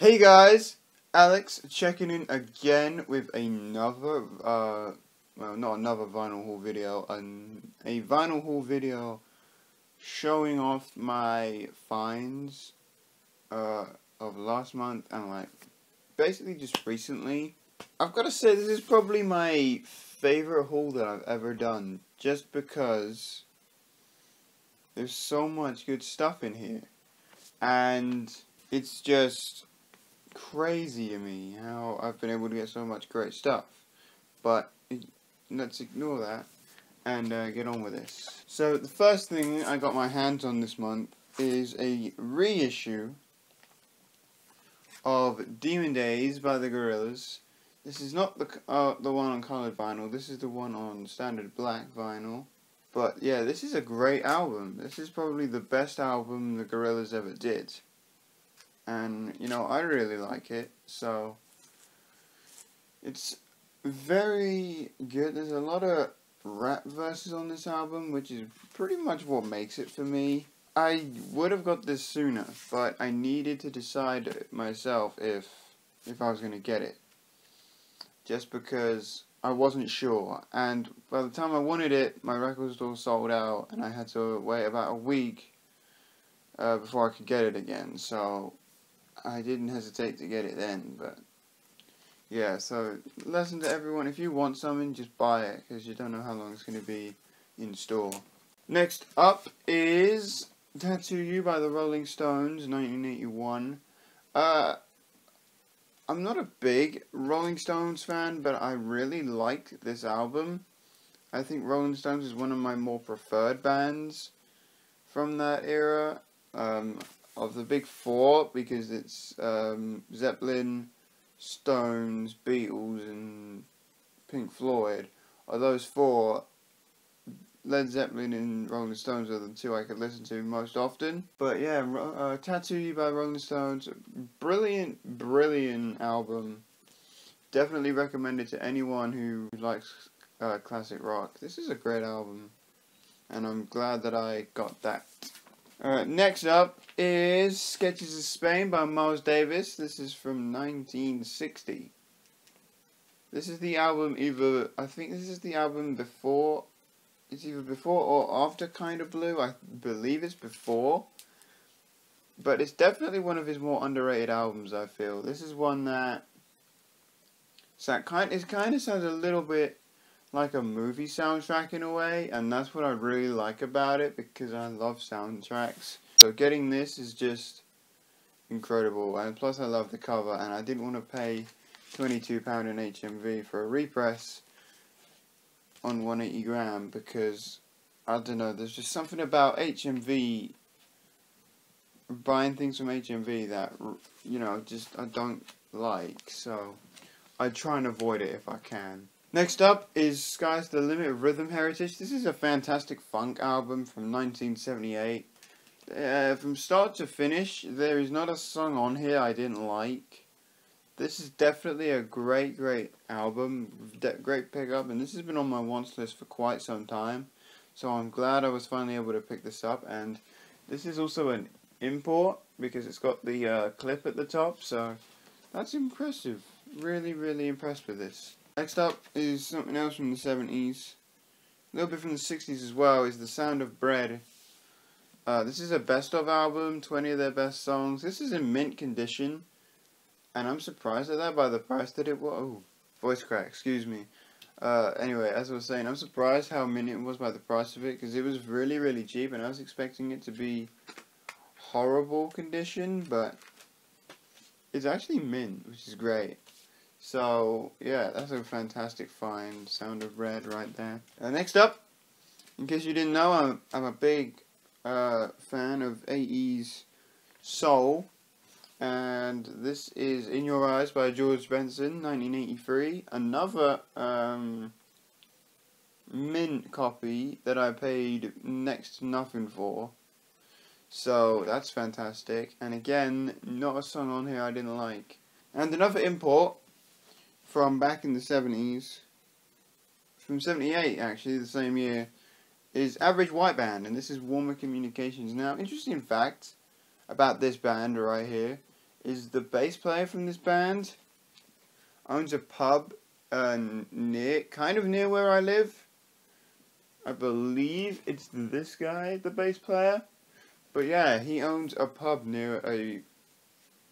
Hey guys, Alex checking in again with another, uh, well not another vinyl haul video, an, a vinyl haul video showing off my finds, uh, of last month and like, basically just recently. I've got to say this is probably my favorite haul that I've ever done, just because there's so much good stuff in here. And it's just crazy to me how I've been able to get so much great stuff. But let's ignore that and uh, get on with this. So the first thing I got my hands on this month is a reissue of Demon Days by the Gorillaz. This is not the uh, the one on colored vinyl. This is the one on standard black vinyl. But yeah, this is a great album. This is probably the best album the Gorillaz ever did. And, you know, I really like it, so it's very good. There's a lot of rap verses on this album, which is pretty much what makes it for me. I would have got this sooner, but I needed to decide myself if if I was going to get it. Just because I wasn't sure, and by the time I wanted it, my record store sold out, and I had to wait about a week uh, before I could get it again. So I didn't hesitate to get it then, but yeah. So lesson to everyone: if you want something, just buy it because you don't know how long it's going to be in store. Next up is "Tattoo You" by the Rolling Stones, 1981. Uh, I'm not a big Rolling Stones fan, but I really like this album. I think Rolling Stones is one of my more preferred bands from that era. Um, of the big four, because it's um, Zeppelin, Stones, Beatles, and Pink Floyd. Of those four, Led Zeppelin and Rolling Stones are the two I could listen to most often. But yeah, uh, Tattoo You by Rolling Stones, brilliant, brilliant album. Definitely recommend it to anyone who likes uh, classic rock. This is a great album, and I'm glad that I got that. Alright, next up is Sketches of Spain by Miles Davis. This is from 1960. This is the album either, I think this is the album before it's either before or after Kind of Blue. I believe it's before. But it's definitely one of his more underrated albums, I feel. This is one that... So kind, it kind of sounds a little bit like a movie soundtrack in a way. And that's what I really like about it because I love soundtracks. So getting this is just incredible. And plus I love the cover and I didn't want to pay £22 in HMV for a repress on 180 gram because I don't know. There's just something about HMV buying things from HMV that you know just I don't like. So I try and avoid it if I can. Next up is Sky's the Limit of Rhythm Heritage. This is a fantastic funk album from 1978. Uh, from start to finish, there is not a song on here I didn't like. This is definitely a great, great album, great pickup, and this has been on my wants list for quite some time. So I'm glad I was finally able to pick this up, and this is also an import because it's got the uh, clip at the top, so that's impressive. Really, really impressed with this. Next up is something else from the 70s. A little bit from the 60s as well is The Sound of Bread. Uh, this is a best of album, 20 of their best songs. This is in mint condition. And I'm surprised at that by the price that it was. Oh, voice crack, excuse me. Uh, anyway, as I was saying, I'm surprised how mint it was by the price of it because it was really, really cheap, and I was expecting it to be horrible condition, but it's actually mint, which is great. So, yeah, that's a fantastic find. Sound of Bread right there. Uh, next up, in case you didn't know, I'm, I'm a big uh, fan of AE's Soul. And this is In Your Eyes by George Benson, 1983. Another um, mint copy that I paid next to nothing for. So that's fantastic. And again, not a song on here I didn't like. And another import from back in the 70s, from 78 actually, the same year, is Average White Band. And this is Warmer Communications. Now, interesting fact about this band right here is the bass player from this band. Owns a pub uh, near, kind of near where I live. I believe it's this guy, the bass player. But yeah, he owns a pub near a,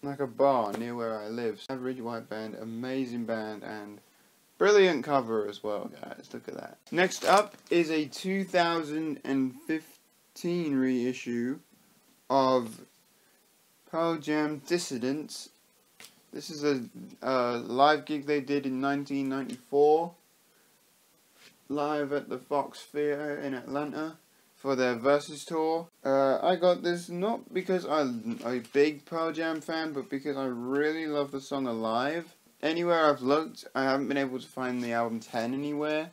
like a bar near where I live. Average White Band, amazing band, and brilliant cover as well, guys. Look at that. Next up is a 2015 reissue of Pearl Jam Dissidents. This is a uh, live gig they did in 1994 live at the Fox Theatre in Atlanta for their Versus tour. Uh, I got this not because I'm a big Pearl Jam fan, but because I really love the song Alive. Anywhere I've looked, I haven't been able to find the album 10 anywhere,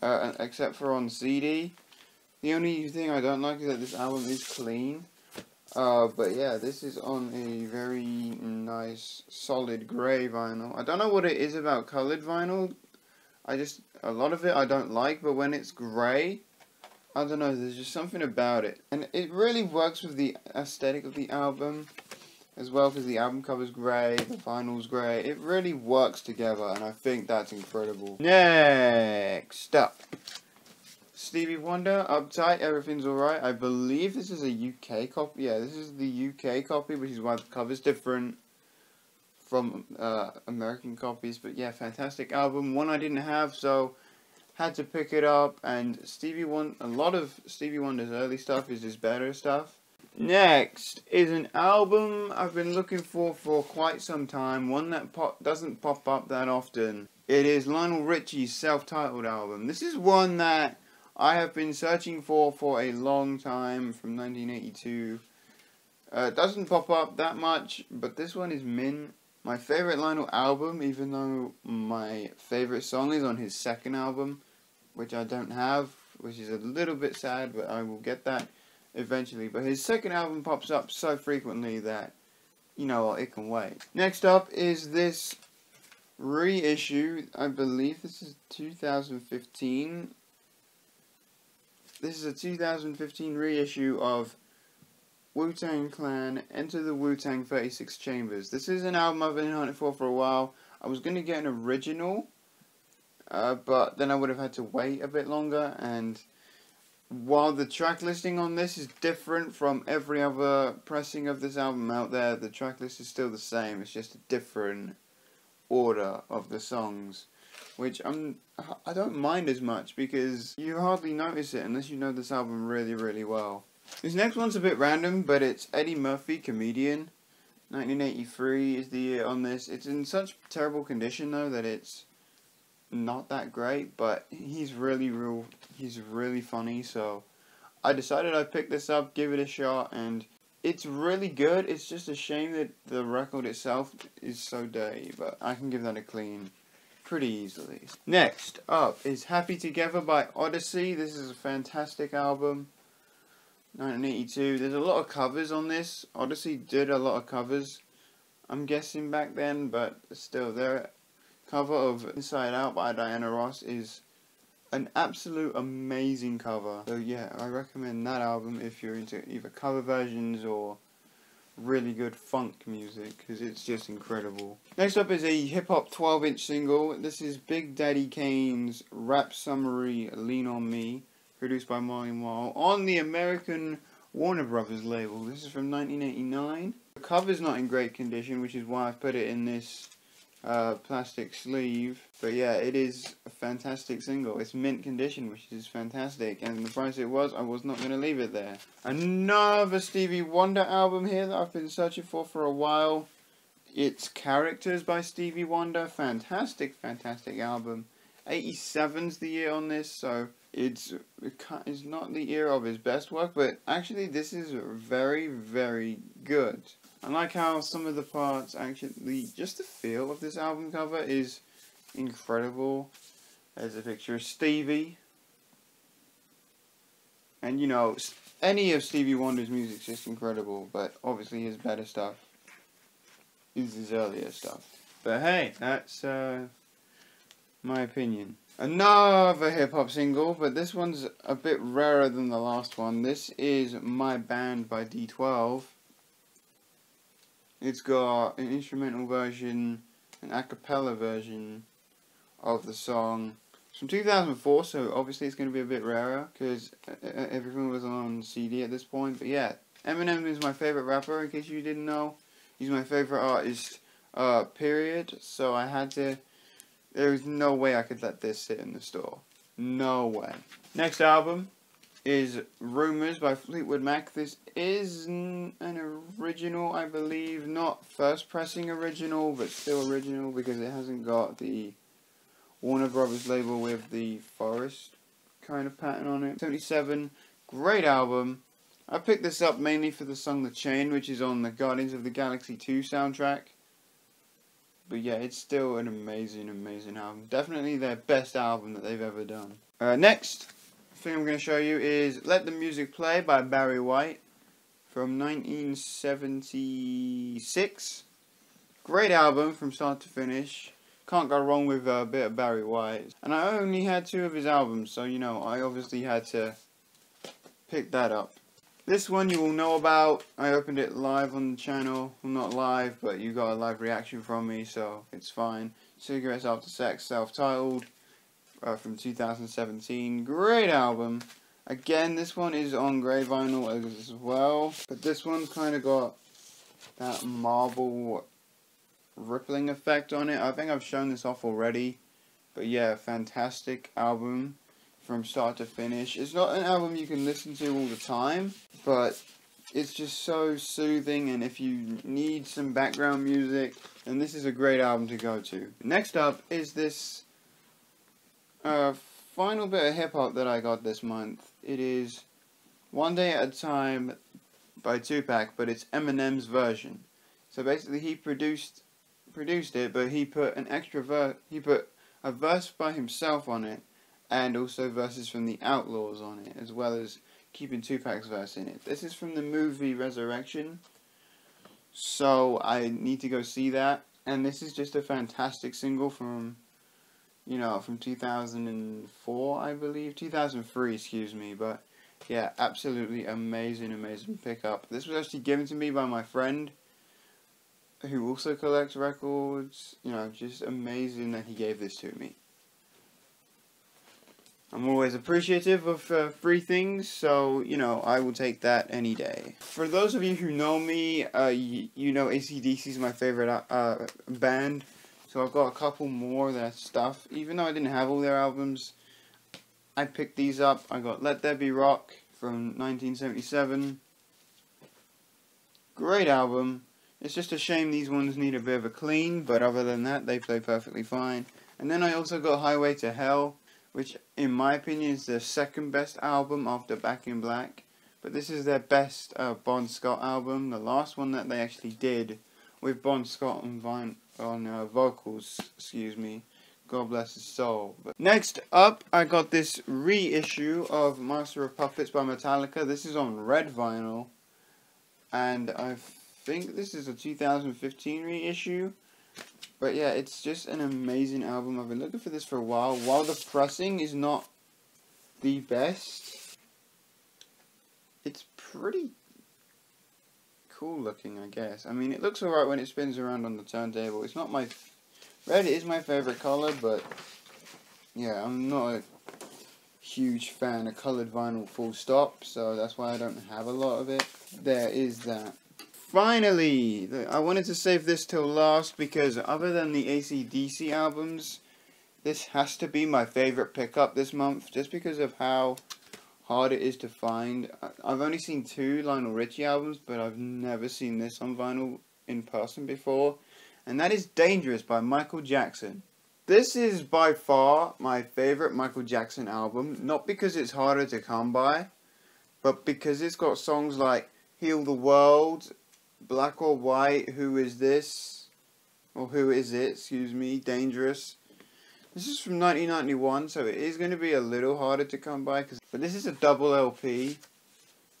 uh, except for on CD. The only thing I don't like is that this album is clean. Uh, but yeah, this is on a very nice, solid grey vinyl. I don't know what it is about coloured vinyl. I just, a lot of it I don't like, but when it's grey, I don't know, there's just something about it. And it really works with the aesthetic of the album as well, because the album cover's grey, the vinyl's grey. It really works together, and I think that's incredible. Next up. Stevie Wonder, Uptight, Everything's Alright. I believe this is a UK copy. Yeah, this is the UK copy, which is why the cover's different from uh, American copies. But yeah, fantastic album. One I didn't have, so had to pick it up. And Stevie Wonder, a lot of Stevie Wonder's early stuff is his better stuff. Next is an album I've been looking for for quite some time. One that pop doesn't pop up that often. It is Lionel Richie's self-titled album. This is one that I have been searching for for a long time from 1982. Uh, doesn't pop up that much, but this one is mint. My favorite Lionel album, even though my favorite song is on his second album, which I don't have, which is a little bit sad, but I will get that eventually. But his second album pops up so frequently that, you know, it can wait. Next up is this reissue. I believe this is 2015. This is a 2015 reissue of Wu-Tang Clan, Enter the Wu-Tang 36 Chambers. This is an album I've been hunting for for a while. I was going to get an original, uh, but then I would have had to wait a bit longer, and while the track listing on this is different from every other pressing of this album out there, the track list is still the same, it's just a different order of the songs. Which I'm, I don't mind as much because you hardly notice it unless you know this album really, really well. This next one's a bit random, but it's Eddie Murphy, comedian. 1983 is the year on this. It's in such terrible condition though that it's not that great, but he's really real. He's really funny, so I decided I'd pick this up, give it a shot, and it's really good. It's just a shame that the record itself is so dirty, but I can give that a clean pretty easily. Next up is Happy Together by Odyssey. This is a fantastic album. 1982. There's a lot of covers on this. Odyssey did a lot of covers, I'm guessing back then, but still, their cover of Inside Out by Diana Ross is an absolute amazing cover. So yeah, I recommend that album if you're into either cover versions or really good funk music because it's just incredible. Next up is a hip hop 12 inch single. This is Big Daddy Kane's rap summary Lean on Me produced by Marley Marl, on the American Warner Brothers label. This is from 1989. The cover's not in great condition, which is why I've put it in this uh, plastic sleeve. But yeah, it is a fantastic single. It's mint condition, which is fantastic. And the price it was, I was not going to leave it there. Another Stevie Wonder album here that I've been searching for for a while. It's Characters by Stevie Wonder. Fantastic, fantastic album. 87's the year on this, so it's it's not the era of his best work, but actually this is very very good. I like how some of the parts actually just the feel of this album cover is incredible. There's a picture of Stevie, and you know any of Stevie Wonder's music is just incredible, but obviously his better stuff is his earlier stuff. But hey, that's uh, my opinion. Another hip hop single, but this one's a bit rarer than the last one. This is My Band by D12. It's got an instrumental version, an a cappella version of the song. It's from 2004, so obviously it's going to be a bit rarer because everything was on CD at this point. But yeah, Eminem is my favorite rapper, in case you didn't know. He's my favorite artist, uh, period. So I had to. There was no way I could let this sit in the store. No way. Next album is Rumours by Fleetwood Mac. This is an original, I believe. Not first pressing original, but still original because it hasn't got the Warner Brothers label with the forest kind of pattern on it. 77, great album. I picked this up mainly for the song The Chain, which is on the Guardians of the Galaxy 2 soundtrack. But yeah, it's still an amazing, amazing album. Definitely their best album that they've ever done. Uh, next thing I'm going to show you is Let the Music Play by Barry White from 1976. Great album from start to finish. Can't go wrong with a bit of Barry White. And I only had two of his albums, so you know, I obviously had to pick that up. This one you will know about. I opened it live on the channel. Well, not live, but you got a live reaction from me, so it's fine. Cigarettes After Sex, self-titled, uh, from 2017. Great album. Again, this one is on grey vinyl as well, but this one kind of got that marble rippling effect on it. I think I've shown this off already, but yeah, fantastic album from start to finish. It's not an album you can listen to all the time, but it's just so soothing and if you need some background music, then this is a great album to go to. Next up is this uh, final bit of hip hop that I got this month. It is One Day at a Time by Tupac, but it's Eminem's version. So basically he produced produced it, but he put an extra verse, he put a verse by himself on it and also verses from the Outlawz on it, as well as keeping Tupac's verse in it. This is from the movie Resurrection, so I need to go see that. And this is just a fantastic single from, you know, from 2004, I believe, 2003, excuse me. But yeah, absolutely amazing, amazing pickup. This was actually given to me by my friend, who also collects records. You know, just amazing that he gave this to me. I'm always appreciative of uh, free things, so, you know, I will take that any day. For those of you who know me, uh, you know AC/DC is my favorite uh, band, so I've got a couple more of their stuff. Even though I didn't have all their albums, I picked these up. I got Let There Be Rock from 1977. Great album. It's just a shame these ones need a bit of a clean, but other than that, they play perfectly fine. And then I also got Highway to Hell which in my opinion is their second best album after Back in Black. But this is their best uh, Bon Scott album, the last one that they actually did with Bon Scott on, vine, on uh, vocals, excuse me. God bless his soul. But next up, I got this reissue of Master of Puppets by Metallica. This is on red vinyl. And I think this is a 2015 reissue. But yeah, it's just an amazing album. I've been looking for this for a while. While the pressing is not the best, it's pretty cool looking, I guess. I mean, it looks alright when it spins around on the turntable. It's not my... Red is my favorite color, but... Yeah, I'm not a huge fan of colored vinyl full stop, so that's why I don't have a lot of it. There is that. Finally! I wanted to save this till last because other than the AC/DC albums, this has to be my favorite pickup this month just because of how hard it is to find. I've only seen two Lionel Richie albums, but I've never seen this on vinyl in person before. And that is Dangerous by Michael Jackson. This is by far my favorite Michael Jackson album, not because it's harder to come by, but because it's got songs like Heal the World Black or White, Who Is This? Or Who Is It, excuse me, Dangerous. This is from 1991, so it is going to be a little harder to come by. Cause, but this is a double LP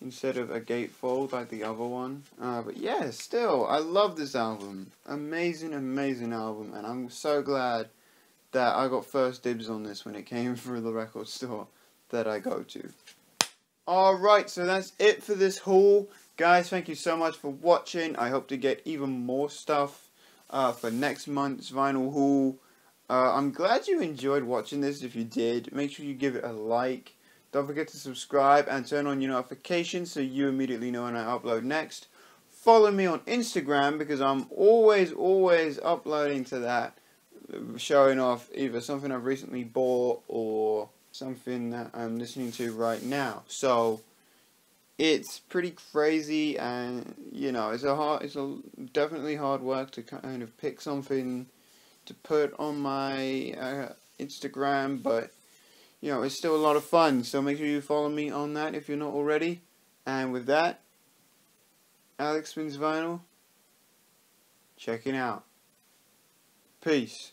instead of a gatefold like the other one. Uh, but yeah, still, I love this album. Amazing, amazing album. And I'm so glad that I got first dibs on this when it came through the record store that I go to. Alright, so that's it for this haul. Guys, thank you so much for watching. I hope to get even more stuff uh, for next month's vinyl haul. Uh, I'm glad you enjoyed watching this. If you did, make sure you give it a like. Don't forget to subscribe and turn on your notifications so you immediately know when I upload next. Follow me on Instagram because I'm always, always uploading to that, showing off either something I've recently bought or something that I'm listening to right now. So it's pretty crazy and you know it's a hard it's a definitely hard work to kind of pick something to put on my uh, Instagram but you know it's still a lot of fun. So make sure you follow me on that if you're not already. And with that Alex Spins Vinyl checking out. Peace